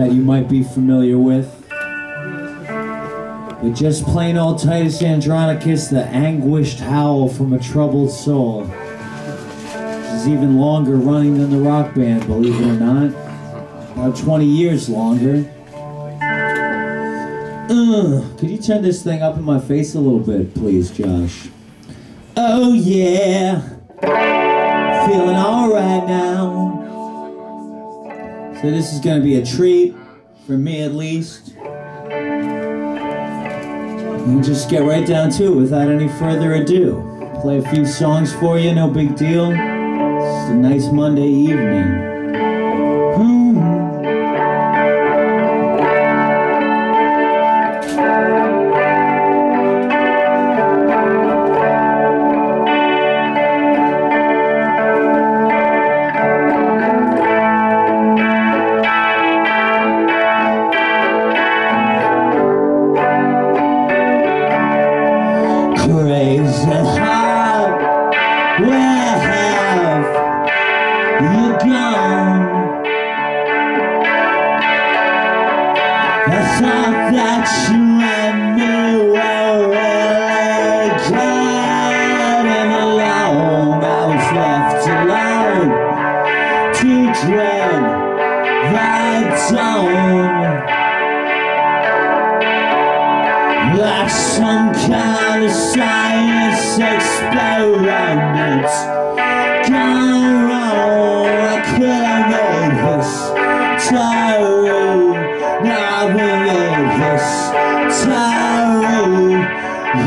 that you might be familiar with. But just plain old Titus Andronicus, the anguished howl from a troubled soul. Is even longer running than the rock band, believe it or not. About 20 years longer. Ugh. Could you turn this thing up in my face a little bit, please, Josh? Oh, yeah. Feeling alright now. So, this is gonna be a treat, for me at least. We'll just get right down to it without any further ado. Play a few songs for you, no big deal. It's a nice Monday evening. How, where have you gone? Thought that you and me were really. I was left alone to dread the dawn. Like some kind of science experiment Gone wrong, I could have made history Now I've made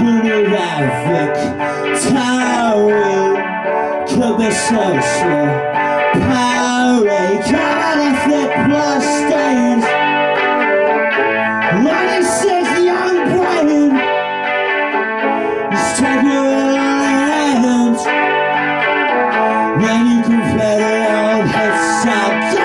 You knew that victory Could be so slow Power, covered in thick blood stains hits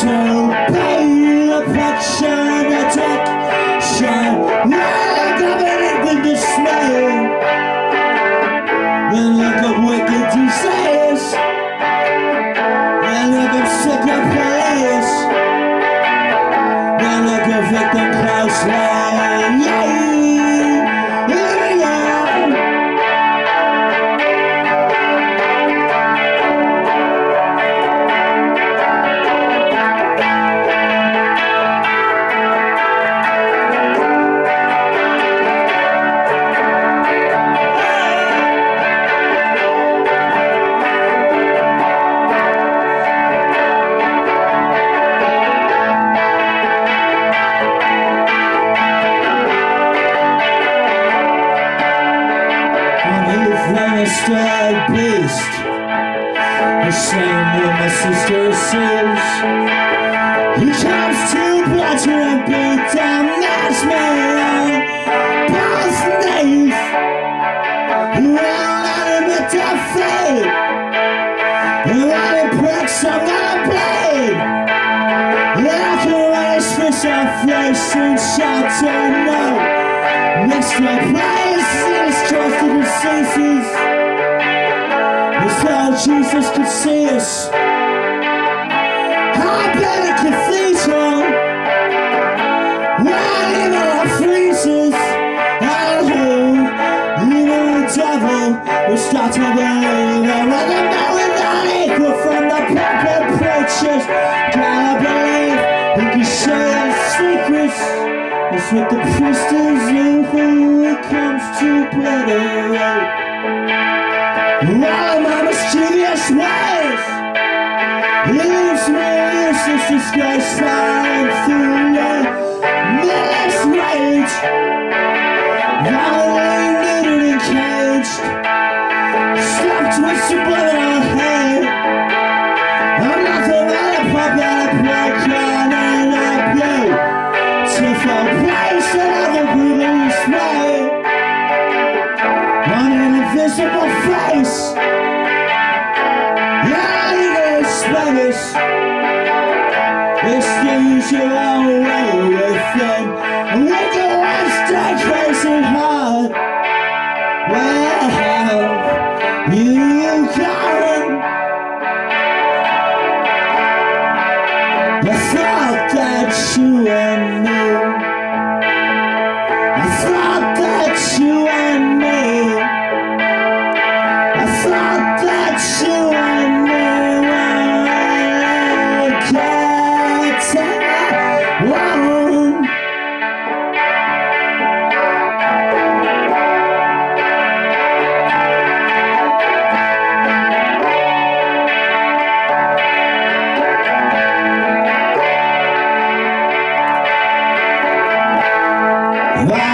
to inflammatory beast. The same with my sister says He comes to blotter and beat down That's me on both knees He will not admit defeat. And when it breaks I'm gonna bleed I can raise and and shout and no Next my place is trust to diseases As though Jesus could see us. I've been a cathedral Where even our freezes? And who, even the devil Will start to believe. When the equal from the pulpit preachers believe he can share secrets. The in when it comes to obliterate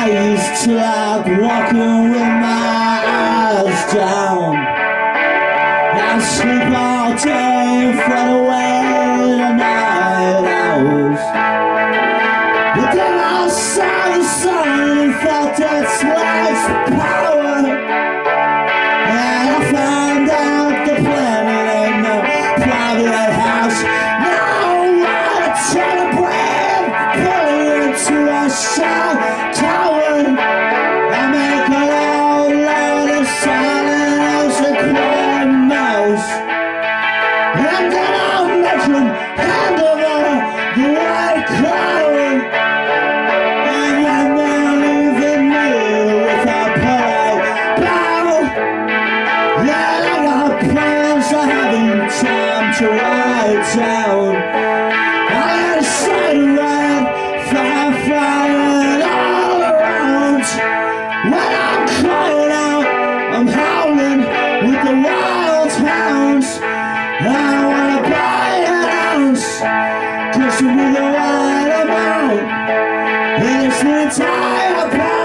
used to like walking with my eyes down. I sleep all day fret away the night hours. But then I saw the sun and felt its wild. I wanna buy an ounce, cause with the right amount. And it's the entire pound.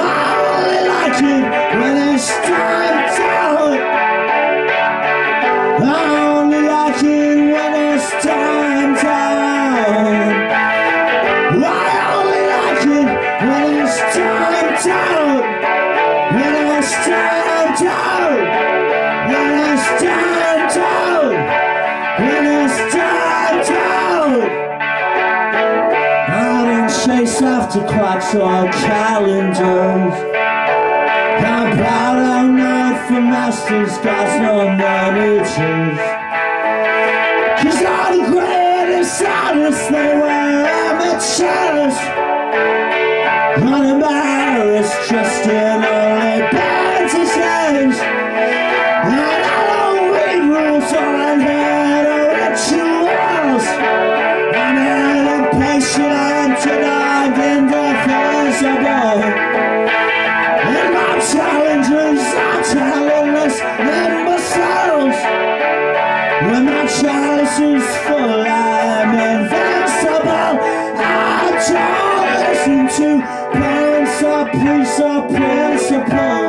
I only like it when it's timed out. I only like it when it's timed out. I only like it when it's timed out. When it's timed. Chase after clocks or calendars. I'm proud I'm not for masters, God's no managers. Cause all the greatest artists, they were antidote, indefensible. And my challenges are. When my I'm invincible. I don't listen to or or principles.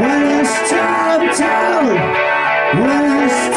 When it's time down. When it's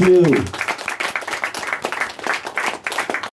you.